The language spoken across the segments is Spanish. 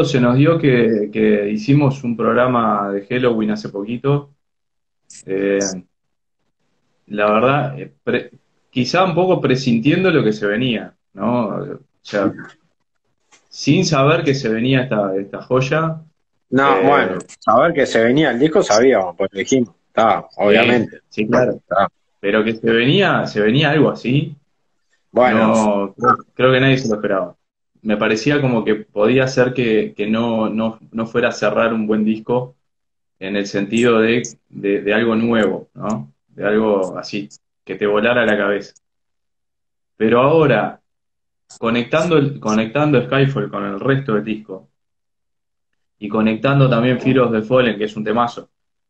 justo se nos dio que, que hicimos un programa de Halloween hace poquito. Eh, la verdad, eh, pre- quizá un poco presintiendo lo que se venía, ¿no? O sea, sin saber que se venía esta, esta joya. No, Eh, bueno, saber que se venía el disco sabíamos, pues dijimos, está, obviamente. Sí, claro. Está. Pero que se venía, se venía algo así, Bueno, no, creo, creo que nadie se lo esperaba. Me parecía como que podía ser que, que no, no, no fuera cerrar un buen disco en el sentido de, de, de algo nuevo, ¿no? De algo así, que te volara la cabeza. Pero ahora, conectando, el- conectando Skyfall con el resto del disco y conectando también of the Fallen, que es un temazo,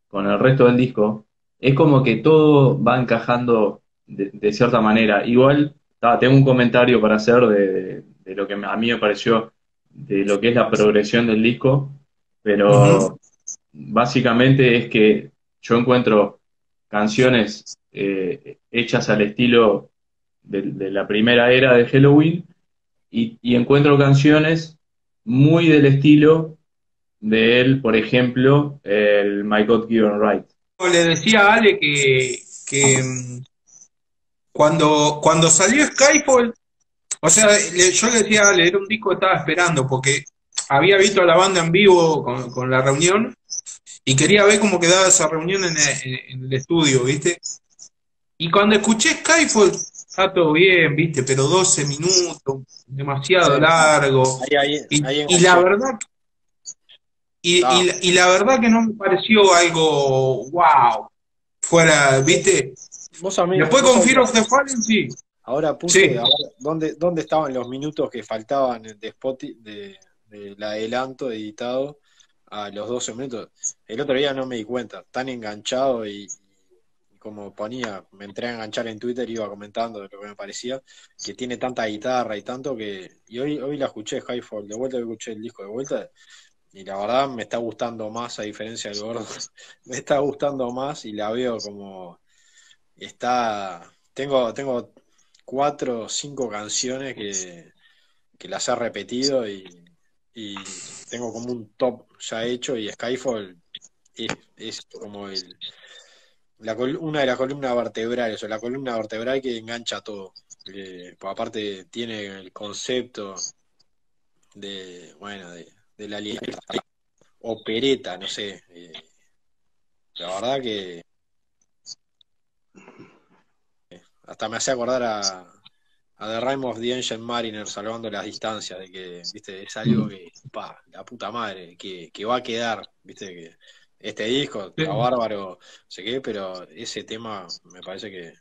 con el resto del disco, es como que todo va encajando de, de cierta manera. Igual, tengo un comentario para hacer de, de- lo que a mí me pareció de lo que es la progresión del disco, pero básicamente es que yo encuentro canciones eh, hechas al estilo de, de la primera era de Halloween y, y encuentro canciones muy del estilo de él, por ejemplo, el My God Given Right. Le decía a Ale que, que mm, cuando, cuando salió Skyfall, o sea, le- yo le decía a era un disco estaba esperando, porque había visto a la banda en vivo con, con la reunión y quería ver cómo quedaba esa reunión en el, en- el estudio, ¿viste? Y cuando escuché Skyfall, está todo bien, ¿viste? Pero 12 minutos, demasiado Sí. largo. ahí, ahí, Y, ahí y la verdad, y, y la- y la verdad que no me pareció algo wow, fuera, ¿viste? Vos a mí- Después vos con Fear of the Fallen, sí. Ahora puse, Sí. ¿dónde, ¿dónde estaban los minutos que faltaban de Spotify, de, del adelanto editado a los 12 minutos? El otro día no me di cuenta, tan enganchado y, y como ponía, me entré a enganchar en Twitter y iba comentando lo que me parecía, que tiene tanta guitarra y tanto que, y hoy, hoy la escuché Skyfall, de vuelta escuché el disco de vuelta, y la verdad me está gustando más, a diferencia del gordo, me está gustando más y la veo como está, tengo, tengo cuatro o cinco canciones que, que las he repetido y, y tengo como un top ya hecho y Skyfall es, es como el, una de las columnas vertebrales o la columna vertebral que engancha todo. Pues aparte tiene el concepto de, bueno, de, la li- opereta, no sé. eh, la verdad que hasta me hace acordar a, a The Rime of the Ancient Mariner salvando las distancias, de que, viste, es algo que, pa, la puta madre, que, que va a quedar, viste, que este disco está bárbaro, sé qué, pero ese tema me parece que,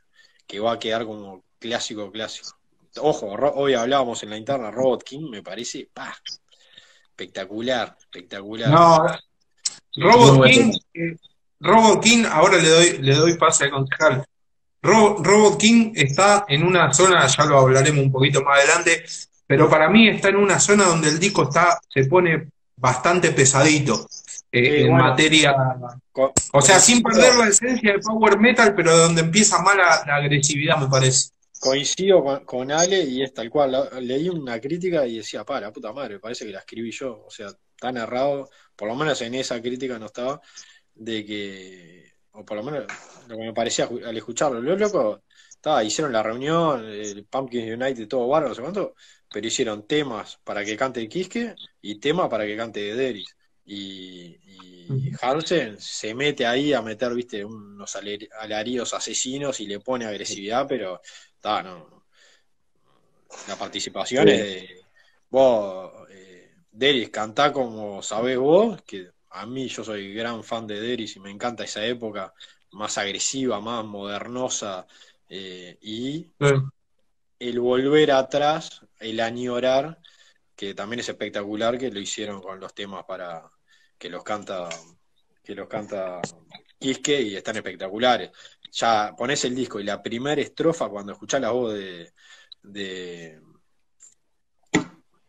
que va a quedar como clásico, clásico. Ojo, ro- hoy hablábamos en la interna, Robot King me parece, pa, espectacular, espectacular. No, Robot King, eh, Robot King, ahora le doy, le doy pase al concejal. Ro- Robot King está en una zona, ya lo hablaremos un poquito más adelante, pero para mí está en una zona donde el disco está, se pone bastante pesadito eh, en bueno. materia, o sea, sin perder la esencia del power metal, pero donde empieza más la, la agresividad, me parece. Coincido con, con Ale y es tal cual. La- Leí una crítica y decía, pa, la puta madre, parece que la escribí yo. O sea, tan errado, por lo menos en esa crítica no estaba, de que, o por lo menos lo que me parecía al escucharlo. Lo loco, estaba, hicieron la reunión, el Pumpkins United, todo bárbaro, no sé cuánto, pero hicieron temas para que cante Quisque y tema para que cante Deris. Y, y Hansen se mete ahí a meter, viste, unos alaridos asesinos y le pone agresividad, pero está, no. La participación Sí. es de vos, eh, Deris, cantá como sabés vos, que a mí yo soy gran fan de Deris y me encanta esa época más agresiva, más modernosa, eh, y el volver atrás, el añorar, que también es espectacular que lo hicieron con los temas para que los canta, que los canta Quisque y están espectaculares. Ya pones el disco y la primera estrofa cuando escuchás la voz de, de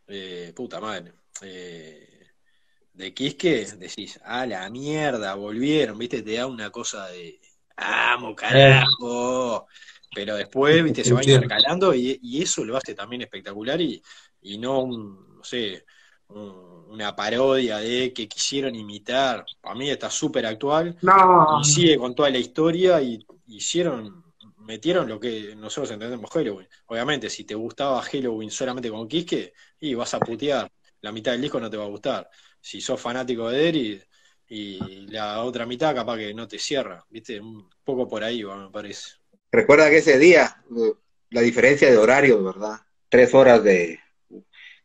eh, puta madre, eh, de Quisque, decís, a la mierda, volvieron, viste, te da una cosa de amo, carajo. Pero después, viste, se va intercalando y, y eso lo hace también espectacular y, y no un, no sé, una parodia de que quisieron imitar. Para mí está súper actual. No. Y sigue con toda la historia y hicieron, metieron lo que nosotros entendemos Halloween. Obviamente, si te gustaba Halloween solamente con Kiske, y vas a putear. La mitad del disco no te va a gustar. Si sos fanático de Derry y la otra mitad capaz que no te cierra, ¿viste? Un poco por ahí va, me parece. Recuerda que ese día, la diferencia de horario, ¿verdad? Tres horas de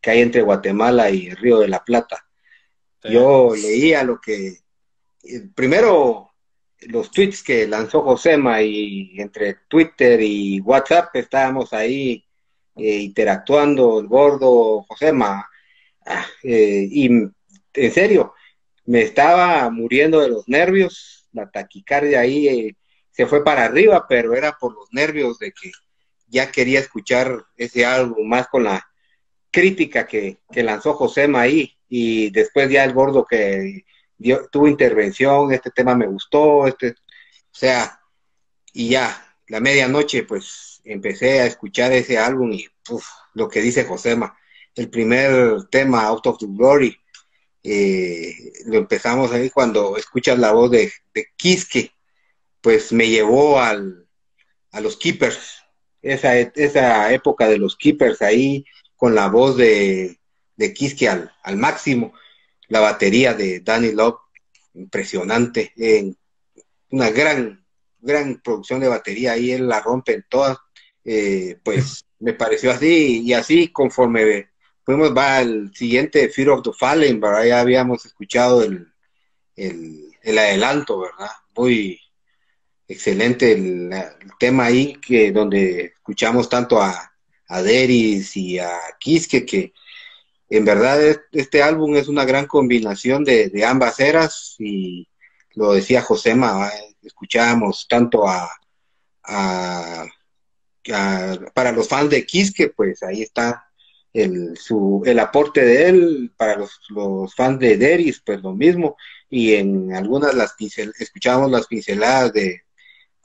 que hay entre Guatemala y Río de la Plata. Yo leía lo que, primero, los tweets que lanzó Josema y entre Twitter y WhatsApp estábamos ahí eh, interactuando, el gordo Josema, ah, eh, y en serio, me estaba muriendo de los nervios, la taquicardia ahí eh, se fue para arriba, pero era por los nervios de que ya quería escuchar ese álbum más con la crítica que, lanzó Josema ahí y después ya el gordo que dio, tuvo intervención, este tema me gustó, este, o sea, y ya, la medianoche pues empecé a escuchar ese álbum y lo que dice Josema, el primer tema, Out of the Glory, eh, lo empezamos ahí cuando escuchas la voz de, de Kiske, pues me llevó al, a los Keepers, esa, esa época de los Keepers ahí, con la voz de, de Kiske al, al máximo, la batería de Danny Love, impresionante, en una gran, gran producción de batería, ahí él la rompe en todas, eh, pues me pareció así, y así conforme fuimos, va al siguiente Fear of the Fallen, ¿verdad? Ya habíamos escuchado el, el, el adelanto, ¿verdad? Muy excelente el, tema ahí, que donde escuchamos tanto a, a Deris y a Kiske, que en verdad este álbum es una gran combinación de, de ambas eras y lo decía Josema, escuchábamos tanto a, a, a, para los fans de Kiske, pues ahí está el, su, el aporte de él, para los, los fans de Deris, pues lo mismo, y en algunas las pincel, escuchábamos las pinceladas de,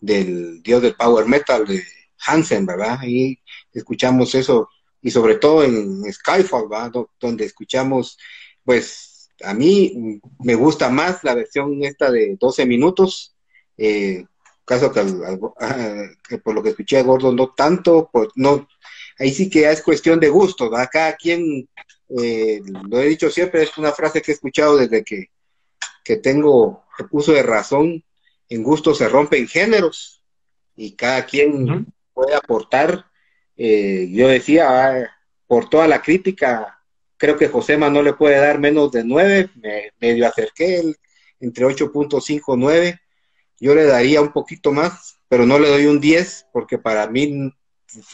del dios del power metal de Hansen, ¿verdad? Y escuchamos eso, y sobre todo en Skyfall, ¿verdad? donde escuchamos, pues a mí me gusta más la versión esta de 12 minutos, eh, caso que, al, que, por lo que escuché a Gordon no tanto, pues no, ahí sí que es cuestión de gusto, ¿verdad? Cada quien, eh, lo he dicho siempre, es una frase que he escuchado desde que, que tengo uso de razón, en gusto se rompen géneros y cada quien uh -huh. puede aportar. Eh, yo decía, ah, por toda la crítica, creo que Josema no le puede dar menos de 9, me medio acerqué entre 8.5 y 9. Yo le daría un poquito más, pero no le doy un 10 porque para mí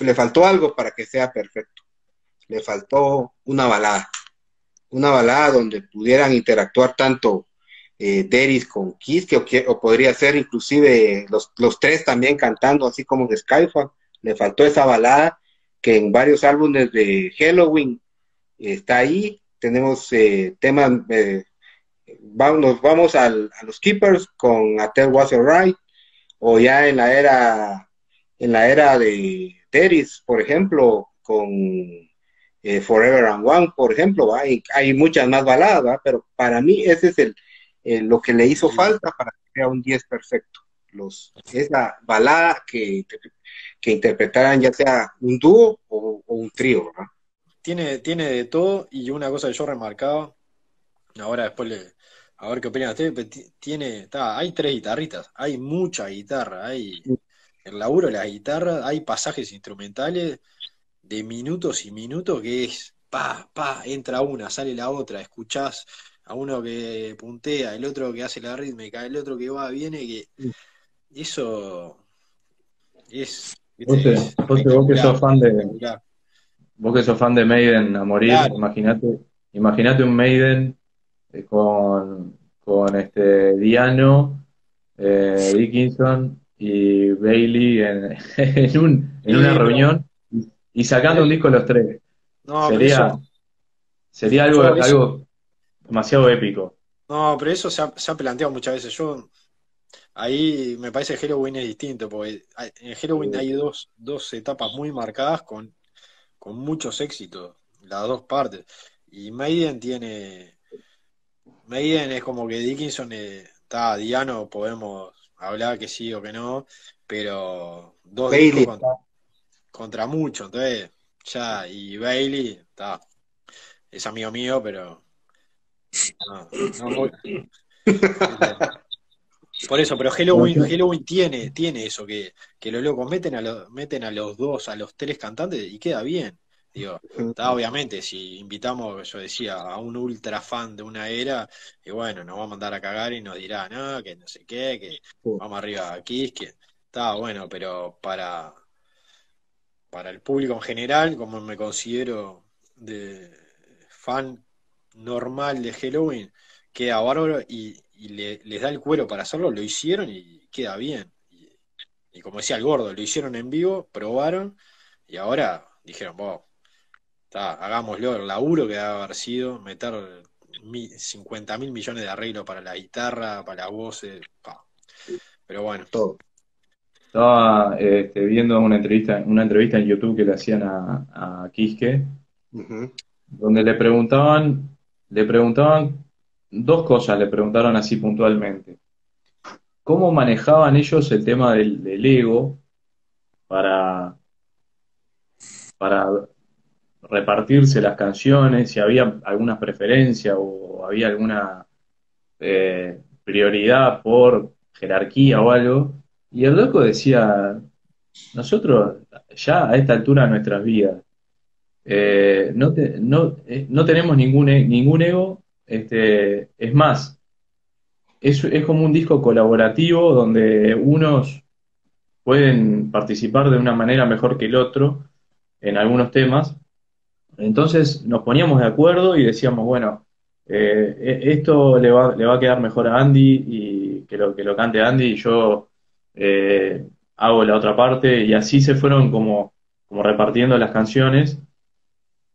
le faltó algo para que sea perfecto. Le faltó una balada. Una balada donde pudieran interactuar tanto eh, Deris con Kiss, que, que, o podría ser inclusive los, los tres también cantando, así como de Skyfall. Le faltó esa balada que en varios álbumes de Halloween está ahí. Tenemos eh, temas, eh, vamos, nos vamos al, a los Keepers con A Tell Was Alright, o ya en la era, en la era de Deris, por ejemplo, con eh, Forever and One, por ejemplo, hay, hay muchas más baladas, ¿va? pero para mí ese es el, eh, lo que le hizo falta para que sea un 10 perfecto. Los, esa balada que, que interpretaran ya sea un dúo o, o un trío. ¿verdad? Tiene, tiene de todo y una cosa que yo remarcaba, ahora después le, a ver qué opinan ustedes, tiene, está, hay tres guitarritas, hay mucha guitarra, hay el laburo de la guitarra, hay pasajes instrumentales de minutos y minutos que es pa, pa, entra una, sale la otra, escuchás a uno que puntea, el otro que hace la rítmica, el otro que va, viene, que eso es. Vos que sos fan de. Vos que sos fan de Maiden a morir, claro. imagínate imagínate un Maiden eh, con, con este Diano, eh, Dickinson y Bailey en, en, un, en una reunión y sacando un disco los tres. No, sería, eso, sería algo, algo demasiado épico. No, pero eso se ha, se ha, planteado muchas veces. Yo ahí me parece que Halloween es distinto, porque en Halloween hay dos, dos etapas muy marcadas con, con muchos éxitos, las dos partes. Y Maiden tiene. Maiden es como que Dickinson eh, está Diano, podemos hablar que sí o que no, pero dos Bailey. contra, contra mucho, entonces ya, y Bailey está, es amigo mío, pero no, no muy- Por eso, pero Halloween, Halloween tiene, tiene eso, que, que los locos meten a los, meten a los dos, a los tres cantantes y queda bien. Digo, está, obviamente, si invitamos, yo decía, a un ultra fan de una era, y bueno, nos va a mandar a cagar y nos dirá, no, que no sé qué, que vamos arriba aquí, que está bueno, pero para, para el público en general, como me considero de fan normal de Halloween, queda bárbaro y, y le- les da el cuero para hacerlo, lo hicieron y queda bien. Y, y como decía el gordo, lo hicieron en vivo, probaron y ahora dijeron, "Bueno, está, hagámoslo, el laburo que debe haber sido meter mi- 50 mil millones de arreglos para la guitarra, para las voces, pa. pero bueno, Todo. Estaba este, viendo una entrevista, una entrevista en YouTube que le hacían a, a Quisque, Ujú. donde le preguntaban, le preguntaban dos cosas, le preguntaron así puntualmente. ¿Cómo manejaban ellos el tema del, del ego para, para repartirse las canciones, si había alguna preferencia o había alguna eh, prioridad por jerarquía o algo? Y el loco decía, nosotros ya a esta altura de nuestras vidas, eh, no, te- no, eh, no tenemos ningún, e- ningún ego, este, es más, es, es como un disco colaborativo donde unos pueden participar de una manera mejor que el otro en algunos temas. Entonces nos poníamos de acuerdo y decíamos, bueno, eh, e- esto le va, le va a quedar mejor a Andy y que lo, que lo cante Andy y yo eh, hago la otra parte y así se fueron como, como repartiendo las canciones.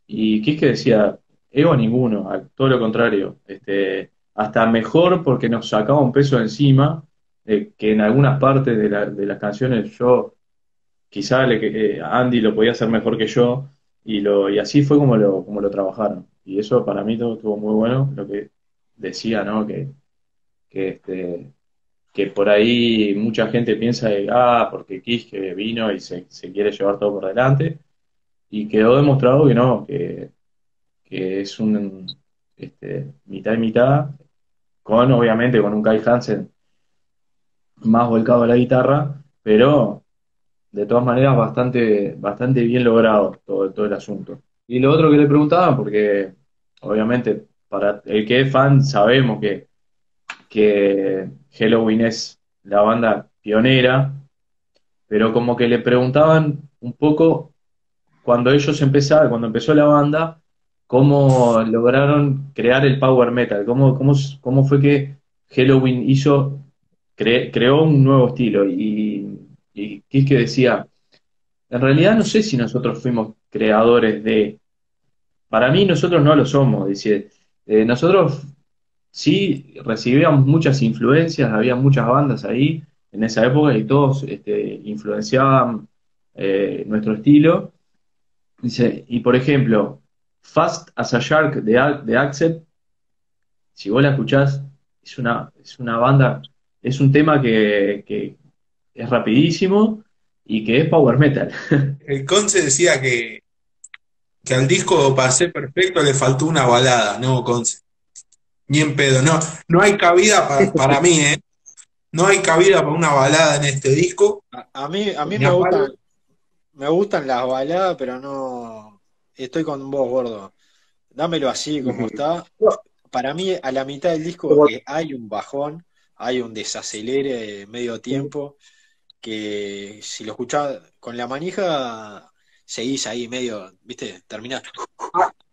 Y Quisque decía, ego ninguno, todo lo contrario, este, hasta mejor porque nos sacaba un peso encima, eh, que en algunas partes de, la- de las canciones yo, quizá le, eh, Andy lo podía hacer mejor que yo, y, lo, y así fue como lo, como lo trabajaron. Y eso para mí todo estuvo muy bueno, lo que decía, ¿no? Que, que, este, que por ahí mucha gente piensa de, ah, porque Quisque vino y se, se quiere llevar todo por delante, y quedó demostrado que no, que, que es un este, mitad y mitad, con obviamente con un Kai Hansen más volcado a la guitarra, pero de todas maneras bastante, bastante bien logrado todo, todo el asunto. Y lo otro que le preguntaba, porque obviamente para el que es fan sabemos que, que Halloween es la banda pionera, pero como que le preguntaban un poco cuando ellos empezaron, cuando empezó la banda, cómo lograron crear el power metal, cómo, cómo, cómo fue que Halloween hizo, cre- creó un nuevo estilo. Y, y Kiske decía, en realidad no sé si nosotros fuimos creadores de, para mí nosotros no lo somos, dice, eh, nosotros sí recibíamos muchas influencias, había muchas bandas ahí en esa época y todos este, influenciaban eh, nuestro estilo. Dice, y por ejemplo, Fast as a Shark de, de Accept, si vos la escuchás, es una, es una banda, es un tema que, que es rapidísimo y que es power metal. El Conce decía que, que al disco para ser perfecto le faltó una balada, no, Conce. Ni en pedo, no, no hay cabida pa- para mí, ¿eh? No hay cabida para una balada en este disco. a, a mí, a mí me gustan, me gustan las baladas, pero no estoy con vos, gordo. Dámelo así como está. Para mí, a la mitad del disco eh, hay un bajón, hay un desacelere medio tiempo, que si lo escuchás con la manija, seguís ahí medio, ¿viste? Terminás.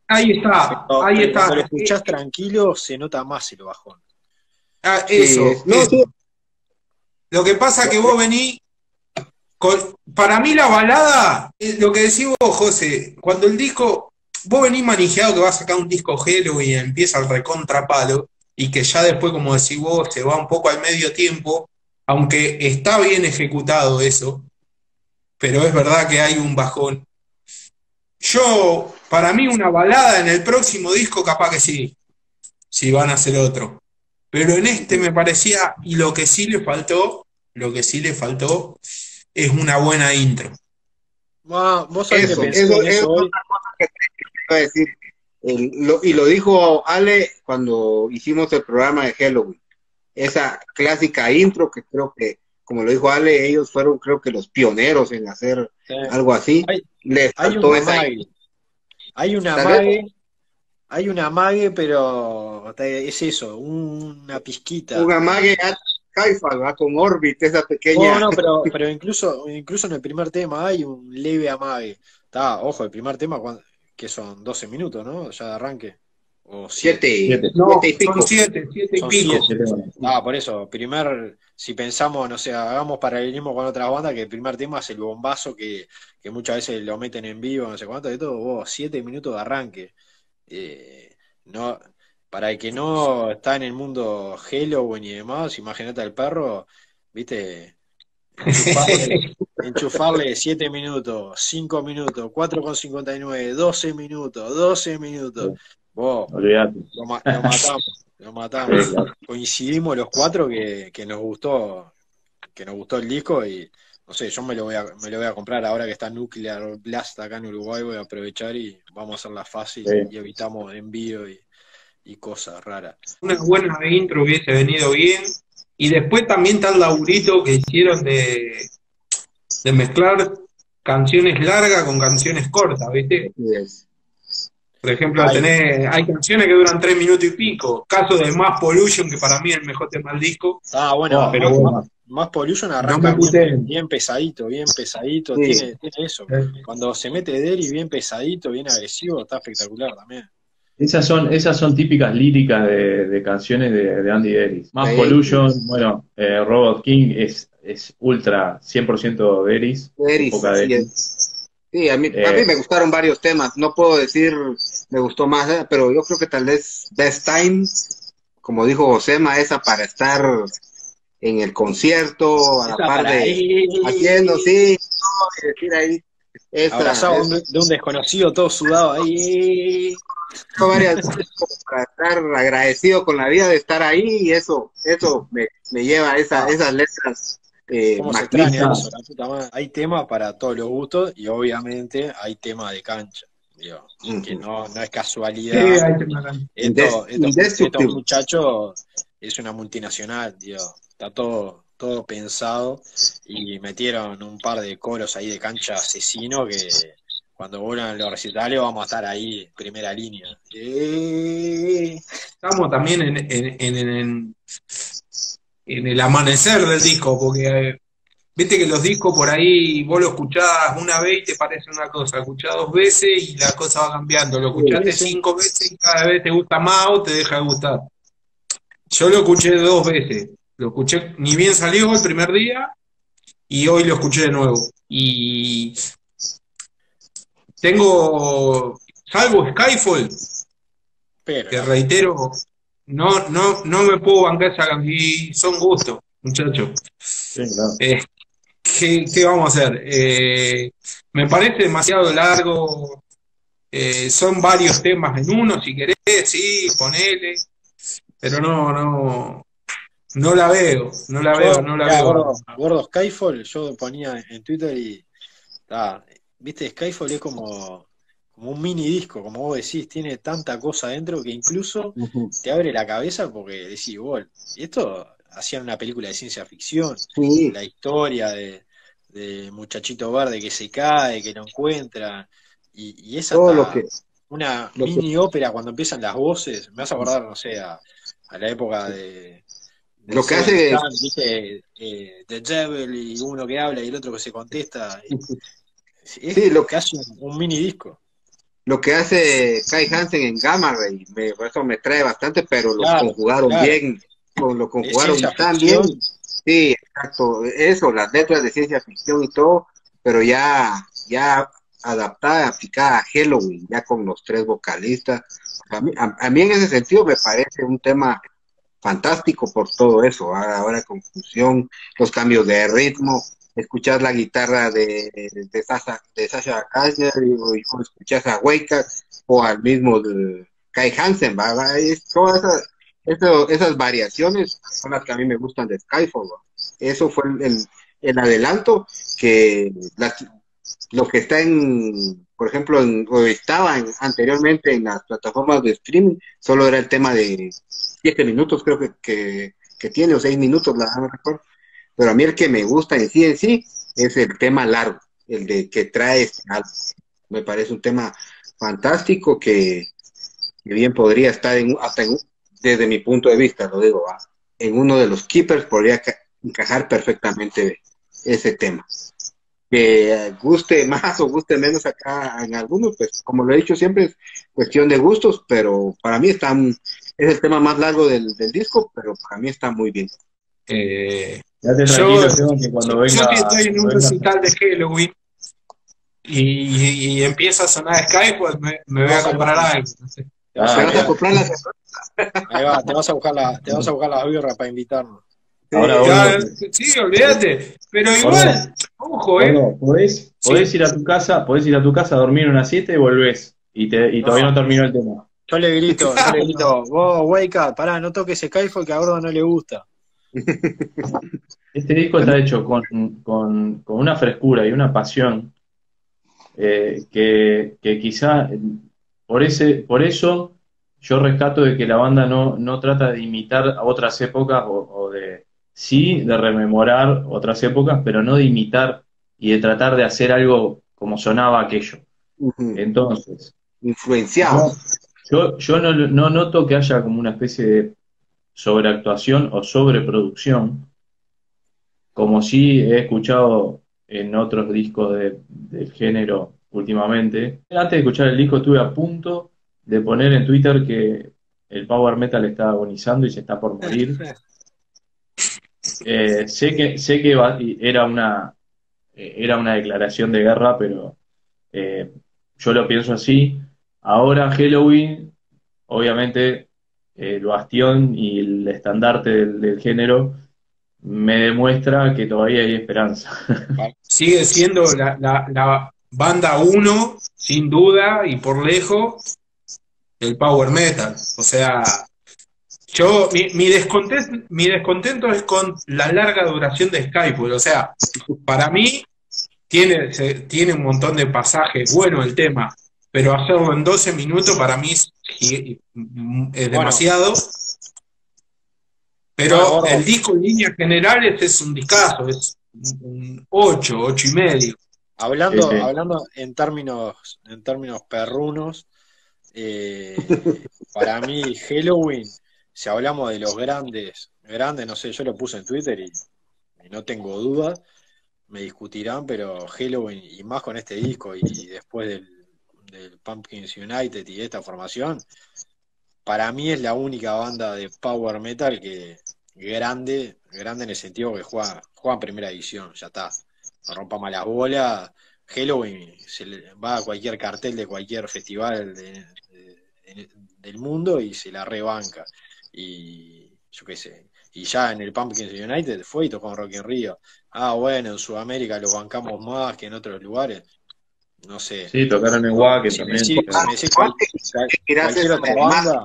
Ahí está, ahí pero está. Cuando lo escuchás tranquilo, se nota más el bajón. Ah, eso, no, eso. Lo que pasa es que vos venís con- para mí la balada, lo que decís vos, José, cuando el disco, vos venís manejado que vas a sacar un disco Hero y empieza el recontrapalo, y que ya después, como decís vos, se va un poco al medio tiempo, aunque está bien ejecutado eso, pero es verdad que hay un bajón. Yo, para mí, una balada en el próximo disco, capaz que sí, si van a hacer otro. Pero en este me parecía, y lo que sí le faltó, lo que sí le faltó es una buena intro. vos sabés eso, que eso, es otra cosa que te iba a decir. y lo dijo Ale cuando hicimos el programa de Halloween. Esa clásica intro que creo que, como lo dijo Ale, ellos fueron creo que los pioneros en hacer algo así. Hay, faltó una esa Hay una mague, hay una mague, pero es eso, una pizquita. Una mague va con Orbit, esa pequeña. No, no, pero, pero incluso, incluso en el primer tema hay un leve amague. Está, ojo, el primer tema, que son 12 minutos, ¿no? Ya de arranque. O siete, siete, no, y pico. Son siete, siete y pico. Ah, por eso, primer, si pensamos, no sé, hagamos paralelismo con otras bandas, que el primer tema es el bombazo que, que muchas veces lo meten en vivo, no sé cuánto, de todo, vos, siete minutos de arranque. Eh, no, para el que no está en el mundo Halloween y demás, imagínate al perro, viste, enchufarle, 7 minutos, 5 minutos, 4,59, 12 minutos, 12 minutos. Vos, lo, matamos, lo matamos. Coincidimos los cuatro que, que, nos gustó, que nos gustó el disco y no sé, yo me lo voy a, me lo voy a comprar ahora que está Nuclear Blast acá en Uruguay, voy a aprovechar y vamos a hacerla fácil y evitamos envío y y cosas raras. Una buena intro hubiese venido bien. Y después también está el laburito que hicieron de, de mezclar canciones largas con canciones cortas, ¿viste? Por ejemplo, hay, hay canciones que duran tres minutos y pico. Caso de Mass Pollution, que para mí es el mejor tema del disco. Ah, bueno, pero Mass Pollution arranca bien, pesadito, bien pesadito. Tiene, tiene, eso. Cuando se mete Derry bien pesadito, bien agresivo, está espectacular también. Esas son, esas son típicas líricas de, canciones de, Andy Eris. Más Pollution, bueno, eh, Robot King es, es ultra 100% de Eris. Sí, a, mí, a mí me gustaron varios temas. No puedo decir me gustó más, eh, pero yo creo que tal vez Best Time, como dijo Josema, esa para estar en el concierto, a la par de haciendo, sí, decir ahí. Abrazado de un desconocido todo sudado ahí varias para estar agradecido con la vida de estar ahí y eso, eso me, lleva a esa, esas letras. Eh, hay tema para todos los gustos y obviamente hay tema de cancha. que no, no es casualidad. estos muchachos es una multinacional, está todo, todo pensado y metieron un par de coros ahí de cancha asesino que cuando vuelvan los recitales vamos a estar ahí, primera línea. Estamos también en, en, en, el amanecer del disco, porque viste que los discos por ahí vos lo escuchás una vez y te parece una cosa, escuchás dos veces y la cosa va cambiando, lo escuchaste cinco veces y cada vez te gusta más o te deja de gustar. Yo lo escuché dos veces, lo escuché ni bien salió el primer día y hoy lo escuché de nuevo. Y tengo, salvo Skyfall, que reitero, no, no, no me puedo bancar esa y son gustos, muchachos. Eh, ¿qué, vamos a hacer? Eh, me parece demasiado largo. Eh, son varios temas en uno, si querés, sí, ponele. Pero no, no, no la veo, no la veo, no la veo. Gordo, Skyfall, yo ponía en Twitter y viste, Skyfall es como, como un mini disco, como vos decís, tiene tanta cosa adentro que incluso te abre la cabeza porque decís, y esto hacían una película de ciencia ficción, la historia de, muchachito verde que se cae, que lo encuentra, y, y esa una mini ópera cuando empiezan las voces, me vas a acordar, no sé, a, la época de, lo que hace ¿viste? Eh, The Devil y uno que habla y el otro que se contesta sí, lo que hace un, mini disco. Lo que hace Kai Hansen en Gamma Ray, me, eso me trae bastante, pero lo conjugaron bien, lo, conjugaron tan bien. Sí, exacto, eso, las letras de ciencia ficción y todo, pero ya, ya adaptada, aplicada a Halloween, ya con los tres vocalistas. A mí, a, mí en ese sentido me parece un tema fantástico por todo eso, ahora, ahora confusión, los cambios de ritmo, escuchás la guitarra de, de, Sasha, de Sasha o, escuchás a Wake o al mismo Kai Hansen, todas esas, esas, variaciones son las que a mí me gustan de Skyfall. Eso fue el, el, adelanto que lo que está en, por ejemplo, en, o estaba anteriormente en las plataformas de streaming, solo era el tema de siete minutos, creo que, que, tiene, o seis minutos, la no. Pero a mí el que me gusta en sí, en sí, es el tema largo, el de que trae Me parece un tema fantástico que, bien podría estar en, hasta desde mi punto de vista, lo digo, en uno de los keepers podría encajar perfectamente ese tema. Que guste más o guste menos acá en algunos, pues como lo he dicho siempre es cuestión de gustos, pero para mí está, es el tema más largo del, disco, pero para mí está muy bien. Eh, yo, que cuando venga, estoy en un recital de Halloween y, empieza a sonar Skype, pues me, voy a comprar algo. Te vas a comprar Ahí va, te vas a buscar la, te vas a buscar la birra para invitarnos. Ahora, sí, olvídate. Pero igual, ojo, eh. podés, ir a tu casa, podés ir a tu casa a dormir una siete y volvés. Y, te, y todavía no terminó el tema. Yo le grito, yo le grito, vos, wake up, pará, no toques Skyfall que a Gordo no le gusta. Este disco está hecho con, con, con una frescura y una pasión eh, que, que, quizá por, ese, por eso yo rescato de que la banda no, no trata de imitar a otras épocas o de, sí de rememorar otras épocas, pero no de imitar y de tratar de hacer algo como sonaba aquello. Entonces, influenciado. yo, yo no, no, noto que haya como una especie de sobreactuación o sobreproducción, como sí he escuchado en otros discos de, del género últimamente. Antes de escuchar el disco estuve a punto de poner en Twitter que el power metal está agonizando y se está por morir. Eh, sé que, sé que era una, eh, era una declaración de guerra, pero eh, yo lo pienso así. Ahora Halloween, obviamente, el bastión y el estandarte del, género me demuestra que todavía hay esperanza. Sigue siendo la, la, la banda uno, sin duda, y por lejos, del power metal. O sea, yo, mi, mi, descontento, mi descontento es con la larga duración de Skype, o sea, para mí tiene, tiene un montón de pasajes, bueno el tema, pero hacerlo en 12 minutos para mí es, demasiado. Pero el disco en líneas generales es un discazo, es un 8, 8 y medio. Hablando, hablando en términos, en términos perrunos, eh, para mí Halloween si hablamos de los grandes, grandes, no sé, yo lo puse en Twitter y, no tengo duda, me discutirán, pero Halloween y más con este disco y después del, del Pumpkins United y esta formación, para mí es la única banda de power metal que grande, grande en el sentido que juega, juega en primera división, ya está. No rompa malas bolas. Halloween se va a cualquier cartel de cualquier festival del mundo y se la rebanca y yo qué sé, y ya en el Pumpkins United fue y tocó en Rock in Rio. Ah, bueno, en Sudamérica lo bancamos más que en otros lugares. No sé. Sí, tocaron en Wacken también. Si me decís cualquier otra banda,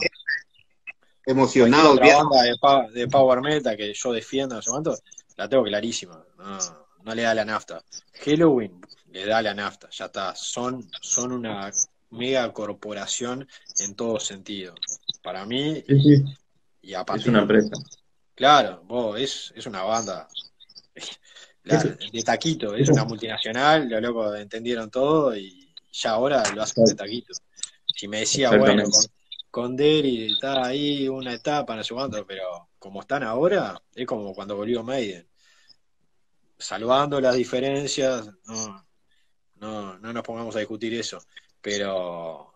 emocionado otra banda de, Power Metal que yo defiendo en ese momento, la tengo clarísima. No, no le da la nafta. Halloween le da la nafta, ya está. Son, son una mega corporación en todo sentido. Para mí, es una empresa. Claro, vos, es, es una banda de taquito, es una multinacional, los locos entendieron todo y ya ahora lo hacen de taquito. Si me decía, bueno, con, Derry está ahí una etapa, no sé cuánto, pero como están ahora, es como cuando volvió Maiden. Salvando las diferencias, no, no, no nos pongamos a discutir eso, pero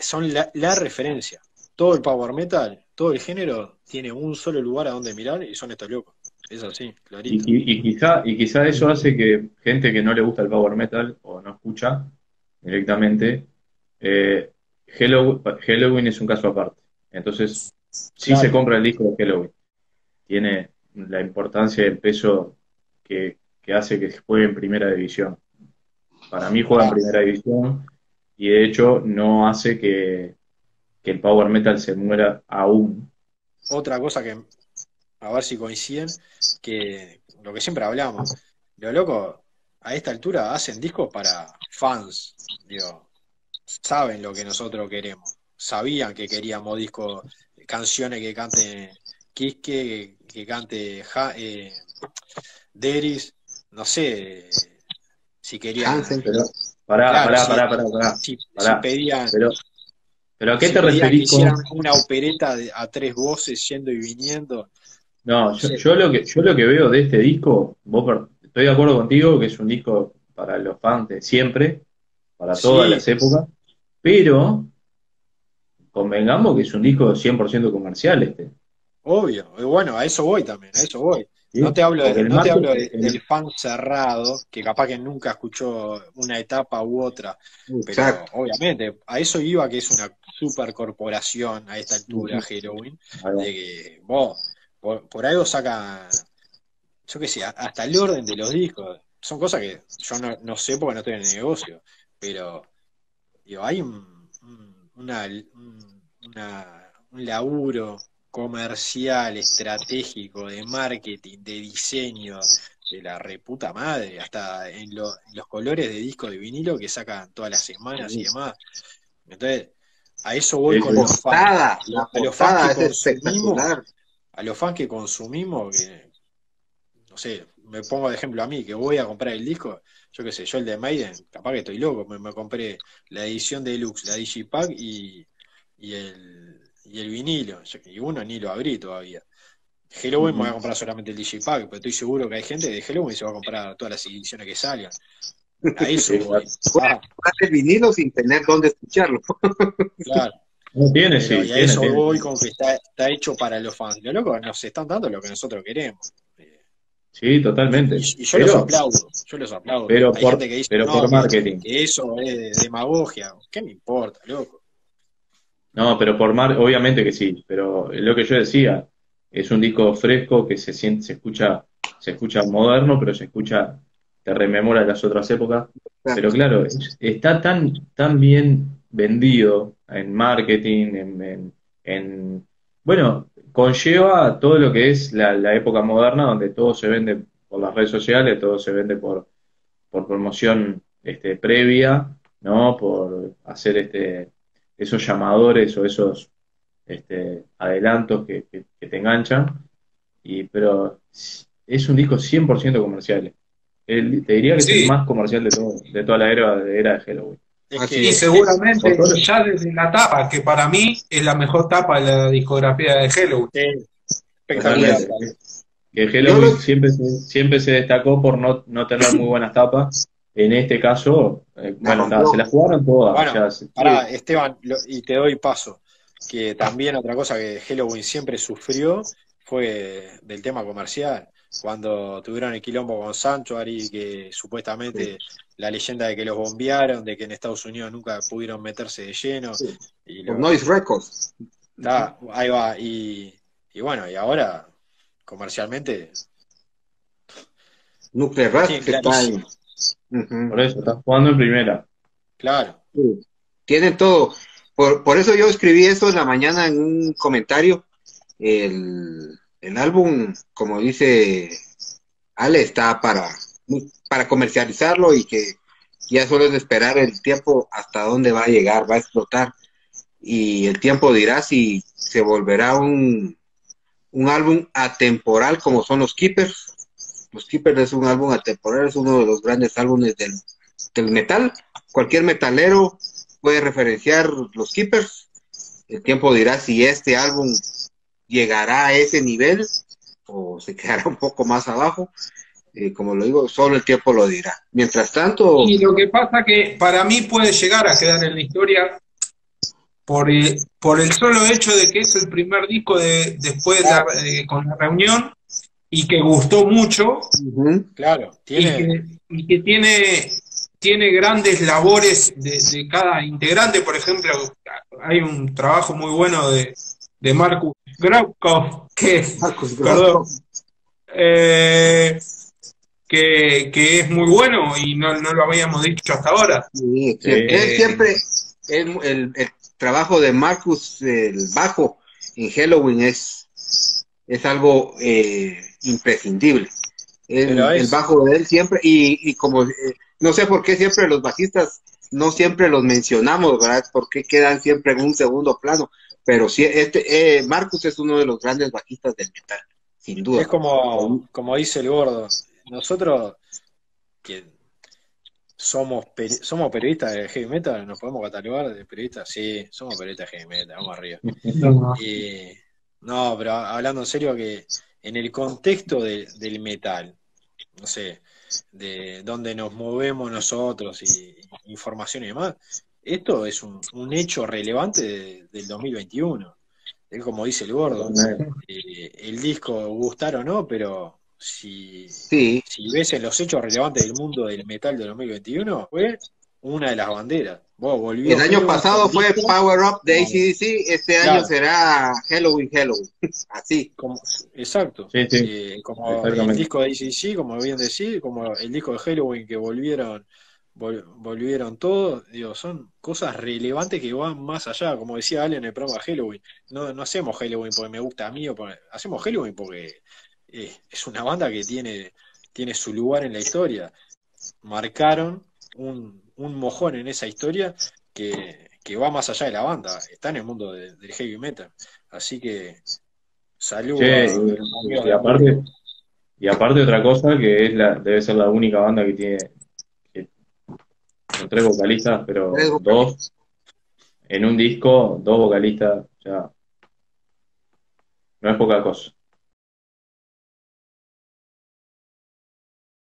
son la, la referencia todo el power metal, todo el género, tiene un solo lugar a donde mirar y son estos locos. Es así, clarito. Y, quizá, y quizá eso hace que gente que no le gusta el power metal o no escucha directamente, eh, Halloween es un caso aparte. Entonces, sí se compra el disco de Halloween. Tiene la importancia y el peso que, que hace que juegue en primera división. Para mí juega en primera división y de hecho no hace que, que el power metal se muera aún. Otra cosa que, a ver si coinciden, que lo que siempre hablamos, lo loco, a esta altura hacen discos para fans, digo, saben lo que nosotros queremos, sabían que queríamos discos, canciones que cante Kiske, que, cante eh, Deris, no sé si querían. Pero, pará, pará, pará, pará, Si, pedían. Pero, pero ¿a qué te referís con una opereta a tres voces yendo y viniendo? No, yo, lo que, yo lo que veo de este disco, vos, estoy de acuerdo contigo que es un disco para los fans de siempre, para todas las épocas, pero convengamos que es un disco 100% comercial este. Obvio, bueno, a eso voy también, a eso voy. No te hablo, no te hablo del fan cerrado, que capaz que nunca escuchó una etapa u otra, pero obviamente a eso iba que es una super corporación a esta altura, Halloween, de que vos por, algo saca, yo qué sé, hasta el orden de los discos. Son cosas que yo no, no sé porque no estoy en el negocio, pero digo, hay un, una, una, un laburo comercial, estratégico, de marketing, de diseño, de la reputa madre, hasta en, los colores de disco de vinilo que sacan todas las semanas y demás. Entonces, a eso voy con los fans. los fans que consumimos, a los fans que consumimos, que no sé, me pongo de ejemplo a mí, que voy a comprar el disco, yo qué sé, yo el de Maiden, capaz que estoy loco, me, compré la edición deluxe, la Digipack y, y el y el vinilo, y uno ni lo abrí todavía. Halloween me voy a comprar solamente el Digipack, pero estoy seguro que hay gente de Halloween se va a comprar todas las ediciones que salgan. A eso voy. Ah. el vinilo sin tener dónde escucharlo. claro. No tiene, sí. Y a eso voy con que está, está, hecho para los fans. Lo loco, nos están dando lo que nosotros queremos. Sí, totalmente. Y, yo los aplaudo, yo los aplaudo. Pero Hay por, gente que dice, pero por marketing. Que eso es demagogia. ¿Qué me importa, loco? No, pero por mar, obviamente que sí, pero lo que yo decía, es un disco fresco que se siente, se escucha, se escucha moderno, pero se escucha, te rememora las otras épocas. Pero claro, está tan, tan bien vendido en marketing, en, en, bueno, conlleva todo lo que es la, la, época moderna, donde todo se vende por las redes sociales, todo se vende por, por promoción este, previa, ¿no? Por hacer este esos llamadores o esos este, adelantos que, te enganchan, y, pero es un disco 100% comercial. te diría que es el más comercial de, todo, de toda la era, de era de Halloween. Y seguramente ya desde la tapa, que para mí es la mejor tapa de la discografía de Halloween. Que Halloween siempre, siempre se destacó por no, no tener muy buenas tapas. En este caso, eh, bueno, se la jugaron todas. Bueno, Esteban, y te doy paso, que también otra cosa que Halloween siempre sufrió fue del tema comercial. Cuando tuvieron el quilombo con Sanctuary, que supuestamente la leyenda de que los bombearon, de que en Estados Unidos nunca pudieron meterse de lleno. Y Noise Records. ahí va, y, y bueno, y ahora comercialmente. Nuclear por eso, estás jugando en primera. Claro. Tienen todo. Por, por eso yo escribí esto en la mañana en un comentario. El, el álbum, como dice Ale, está para, para comercializarlo y que ya solo es esperar el tiempo hasta dónde va a llegar, va a explotar. Y el tiempo dirá si se volverá un, un álbum atemporal como son los Keepers los Keepers es un álbum atemporal, es uno de los grandes álbumes del, del metal. Cualquier metalero puede referenciar los Keepers. El tiempo dirá si este álbum llegará a ese nivel o se quedará un poco más abajo. Eh, como lo digo, solo el tiempo lo dirá. Mientras tanto... Y lo que pasa que para mí puede llegar a quedar en la historia por el, por el solo hecho de que es el primer disco de, después de con la reunión y que gustó mucho. Claro, tiene... Y, que, tiene, tiene grandes labores de, cada integrante. Por ejemplo, hay un trabajo muy bueno de, de Marcus Graukov, que, perdón, eh, que, que es muy bueno y no, no lo habíamos dicho hasta ahora. Sí, Él siempre, el, el, trabajo de Marcus, el bajo en Halloween es, es algo eh, imprescindible. El, el, bajo de él siempre, y, y como, eh, no sé por qué siempre los bajistas no siempre los mencionamos, ¿verdad? Porque quedan siempre en un segundo plano. Pero sí, este, eh, Marcus es uno de los grandes bajistas del metal, sin duda. Es como, como dice el gordo, nosotros que somos, somos periodistas de heavy metal, nos podemos catalogar de periodistas, sí, somos periodistas de heavy metal, vamos arriba. Y, no, pero hablando en serio que en el contexto del metal, no sé, de dónde nos movemos nosotros y información y demás, esto es un, un hecho relevante del 2021. Es como dice el gordo, eh, el disco gustar o no, pero si, si ves en los hechos relevantes del mundo del metal del 2021, fue una de las banderas. el año pasado fue Power Up de ACDC, este año será Halloween, Halloween. Así. Como, exacto. Eh, como el disco de ACDC, como bien decís, como el disco de Halloween que volvieron volvieron todos, digo, son cosas relevantes que van más allá, como decía Ale en el programa Halloween, no, no hacemos Halloween porque me gusta a mí, o hacemos Halloween porque eh, es una banda que tiene, tiene su lugar en la historia, marcaron un, un mojón en esa historia que, que, va más allá de la banda, está en el mundo del heavy metal, así que saludos. y, aparte, y aparte otra cosa que es la, debe ser la única banda que tiene tres vocalistas, pero dos en un disco, dos vocalistas, ya no es poca cosa.